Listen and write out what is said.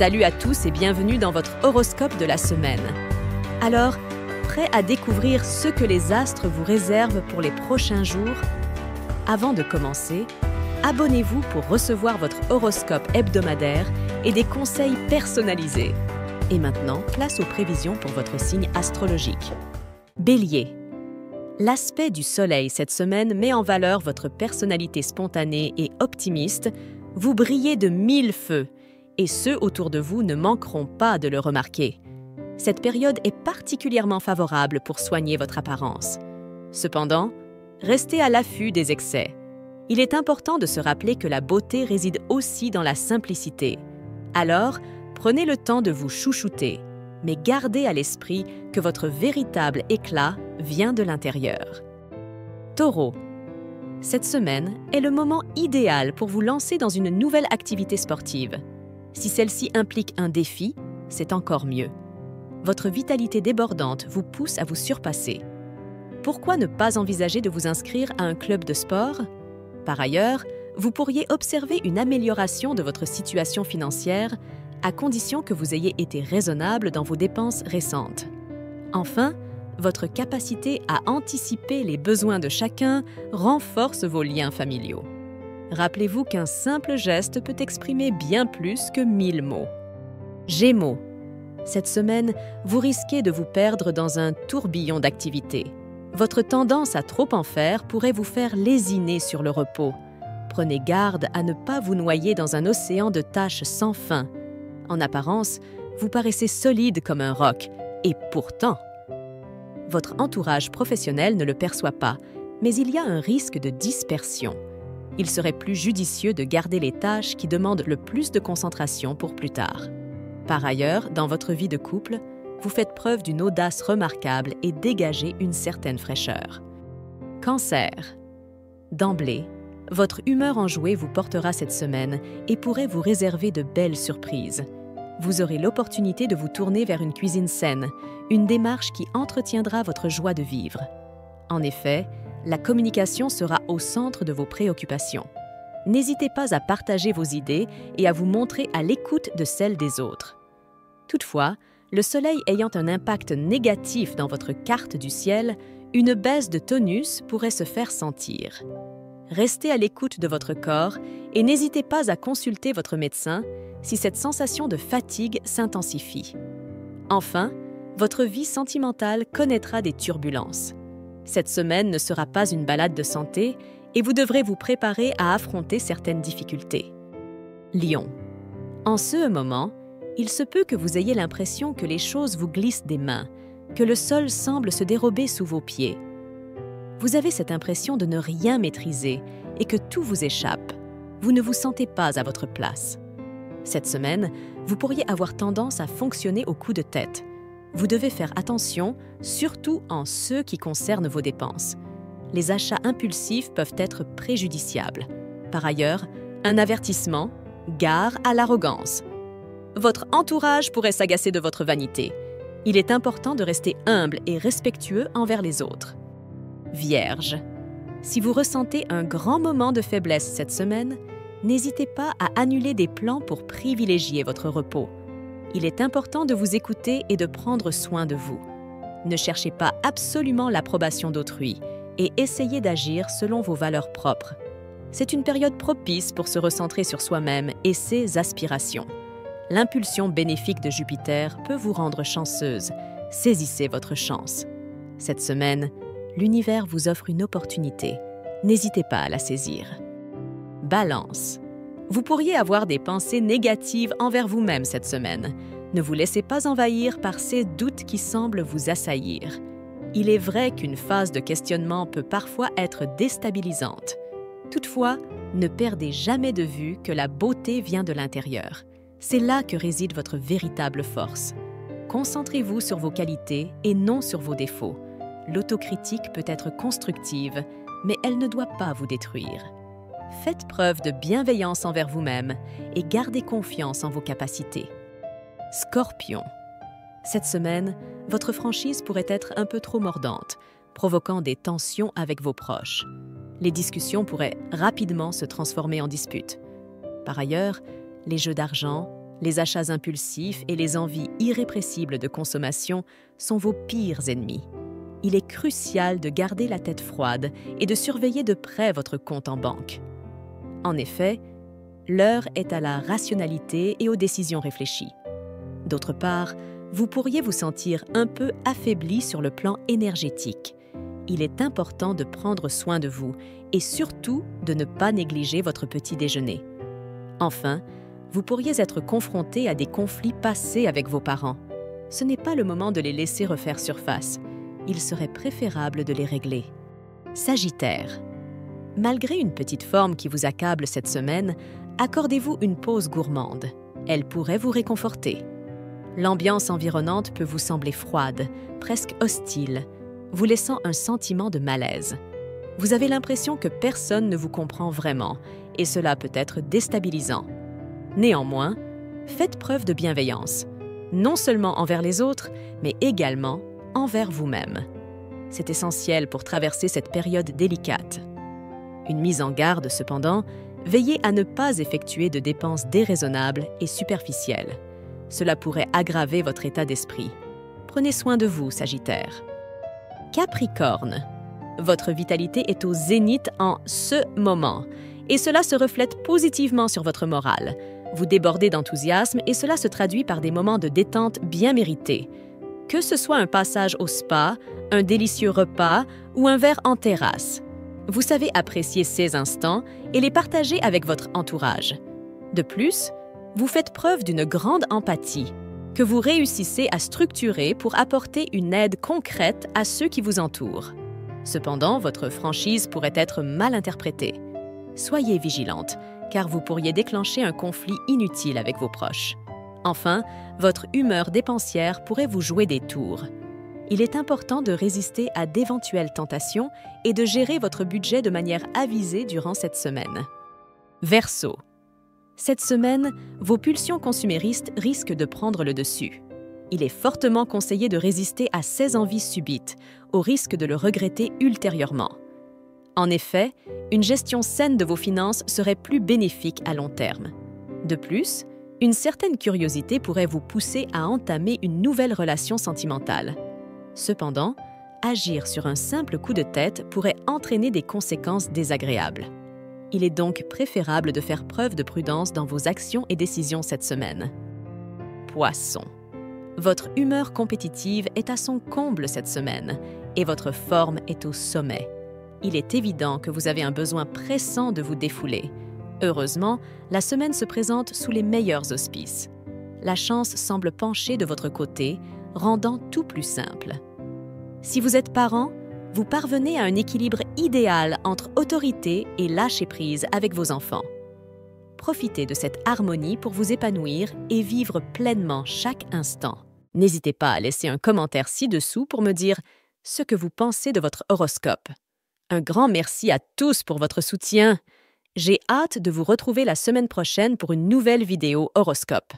Salut à tous et bienvenue dans votre horoscope de la semaine. Alors, prêt à découvrir ce que les astres vous réservent pour les prochains jours? Avant de commencer, abonnez-vous pour recevoir votre horoscope hebdomadaire et des conseils personnalisés. Et maintenant, place aux prévisions pour votre signe astrologique. Bélier. L'aspect du Soleil cette semaine met en valeur votre personnalité spontanée et optimiste. Vous brillez de mille feux et ceux autour de vous ne manqueront pas de le remarquer. Cette période est particulièrement favorable pour soigner votre apparence. Cependant, restez à l'affût des excès. Il est important de se rappeler que la beauté réside aussi dans la simplicité. Alors, prenez le temps de vous chouchouter, mais gardez à l'esprit que votre véritable éclat vient de l'intérieur. Taureau. Cette semaine est le moment idéal pour vous lancer dans une nouvelle activité sportive. Si celle-ci implique un défi, c'est encore mieux. Votre vitalité débordante vous pousse à vous surpasser. Pourquoi ne pas envisager de vous inscrire à un club de sport? Par ailleurs, vous pourriez observer une amélioration de votre situation financière à condition que vous ayez été raisonnable dans vos dépenses récentes. Enfin, votre capacité à anticiper les besoins de chacun renforce vos liens familiaux. Rappelez-vous qu'un simple geste peut exprimer bien plus que mille mots. Gémeaux. Cette semaine, vous risquez de vous perdre dans un tourbillon d'activités. Votre tendance à trop en faire pourrait vous faire lésiner sur le repos. Prenez garde à ne pas vous noyer dans un océan de tâches sans fin. En apparence, vous paraissez solide comme un roc, et pourtant, votre entourage professionnel ne le perçoit pas, mais il y a un risque de dispersion il serait plus judicieux de garder les tâches qui demandent le plus de concentration pour plus tard. Par ailleurs, dans votre vie de couple, vous faites preuve d'une audace remarquable et dégagez une certaine fraîcheur. Cancer. D'emblée, votre humeur enjouée vous portera cette semaine et pourrait vous réserver de belles surprises. Vous aurez l'opportunité de vous tourner vers une cuisine saine, une démarche qui entretiendra votre joie de vivre. En effet, la communication sera au centre de vos préoccupations. N'hésitez pas à partager vos idées et à vous montrer à l'écoute de celles des autres. Toutefois, le Soleil ayant un impact négatif dans votre carte du ciel, une baisse de tonus pourrait se faire sentir. Restez à l'écoute de votre corps et n'hésitez pas à consulter votre médecin si cette sensation de fatigue s'intensifie. Enfin, votre vie sentimentale connaîtra des turbulences. Cette semaine ne sera pas une balade de santé et vous devrez vous préparer à affronter certaines difficultés. Lion. En ce moment, il se peut que vous ayez l'impression que les choses vous glissent des mains, que le sol semble se dérober sous vos pieds. Vous avez cette impression de ne rien maîtriser et que tout vous échappe. Vous ne vous sentez pas à votre place. Cette semaine, vous pourriez avoir tendance à fonctionner au coup de tête, vous devez faire attention, surtout en ce qui concerne vos dépenses. Les achats impulsifs peuvent être préjudiciables. Par ailleurs, un avertissement, gare à l'arrogance. Votre entourage pourrait s'agacer de votre vanité. Il est important de rester humble et respectueux envers les autres. Vierge. Si vous ressentez un grand moment de faiblesse cette semaine, n'hésitez pas à annuler des plans pour privilégier votre repos il est important de vous écouter et de prendre soin de vous. Ne cherchez pas absolument l'approbation d'autrui et essayez d'agir selon vos valeurs propres. C'est une période propice pour se recentrer sur soi-même et ses aspirations. L'impulsion bénéfique de Jupiter peut vous rendre chanceuse. Saisissez votre chance. Cette semaine, l'univers vous offre une opportunité. N'hésitez pas à la saisir. Balance vous pourriez avoir des pensées négatives envers vous-même cette semaine. Ne vous laissez pas envahir par ces doutes qui semblent vous assaillir. Il est vrai qu'une phase de questionnement peut parfois être déstabilisante. Toutefois, ne perdez jamais de vue que la beauté vient de l'intérieur. C'est là que réside votre véritable force. Concentrez-vous sur vos qualités et non sur vos défauts. L'autocritique peut être constructive, mais elle ne doit pas vous détruire faites preuve de bienveillance envers vous-même et gardez confiance en vos capacités. Scorpion. Cette semaine, votre franchise pourrait être un peu trop mordante, provoquant des tensions avec vos proches. Les discussions pourraient rapidement se transformer en disputes. Par ailleurs, les jeux d'argent, Les achats impulsifs et les envies irrépressibles de consommation sont vos pires ennemis. Il est crucial de garder la tête froide et de surveiller de près votre compte en banque. En effet, l'heure est à la rationalité et aux décisions réfléchies. D'autre part, vous pourriez vous sentir un peu affaibli sur le plan énergétique. Il est important de prendre soin de vous et surtout de ne pas négliger votre petit déjeuner. Enfin, vous pourriez être confronté à des conflits passés avec vos parents. Ce n'est pas le moment de les laisser refaire surface. Il serait préférable de les régler. Sagittaire. Malgré une petite forme qui vous accable cette semaine, accordez-vous une pause gourmande. Elle pourrait vous réconforter. L'ambiance environnante peut vous sembler froide, presque hostile, vous laissant un sentiment de malaise. Vous avez l'impression que personne ne vous comprend vraiment, et cela peut être déstabilisant. Néanmoins, faites preuve de bienveillance, non seulement envers les autres, mais également envers vous-même. C'est essentiel pour traverser cette période délicate. Une mise en garde, cependant, veillez à ne pas effectuer de dépenses déraisonnables et superficielles. Cela pourrait aggraver votre état d'esprit. Prenez soin de vous, Sagittaire. Capricorne. Votre vitalité est au zénith en ce moment, et cela se reflète positivement sur votre morale. Vous débordez d'enthousiasme et cela se traduit par des moments de détente bien mérités. Que ce soit un passage au spa, un délicieux repas ou un verre en terrasse. Vous savez apprécier ces instants et les partager avec votre entourage. De plus, vous faites preuve d'une grande empathie que vous réussissez à structurer pour apporter une aide concrète à ceux qui vous entourent. Cependant, votre franchise pourrait être mal interprétée. Soyez vigilante, car vous pourriez déclencher un conflit inutile avec vos proches. Enfin, votre humeur dépensière pourrait vous jouer des tours. Il est important de résister à d'éventuelles tentations et de gérer votre budget de manière avisée durant cette semaine. Verseau. Cette semaine, vos pulsions consuméristes risquent de prendre le dessus. Il est fortement conseillé de résister à ces envies subites, au risque de le regretter ultérieurement. En effet, une gestion saine de vos finances serait plus bénéfique à long terme. De plus, une certaine curiosité pourrait vous pousser à entamer une nouvelle relation sentimentale. Cependant, agir sur un simple coup de tête pourrait entraîner des conséquences désagréables. Il est donc préférable de faire preuve de prudence dans vos actions et décisions cette semaine. Poisson. Votre humeur compétitive est à son comble cette semaine et votre forme est au sommet il est évident que vous avez un besoin pressant de vous défouler. Heureusement, la semaine se présente sous les meilleurs auspices. La chance semble pencher de votre côté, rendant tout plus simple. Si vous êtes parent, vous parvenez à un équilibre idéal entre autorité et lâcher-prise avec vos enfants. Profitez de cette harmonie pour vous épanouir et vivre pleinement chaque instant. N'hésitez pas à laisser un commentaire ci-dessous pour me dire ce que vous pensez de votre horoscope. Un grand merci à tous pour votre soutien. J'ai hâte de vous retrouver la semaine prochaine pour une nouvelle vidéo horoscope.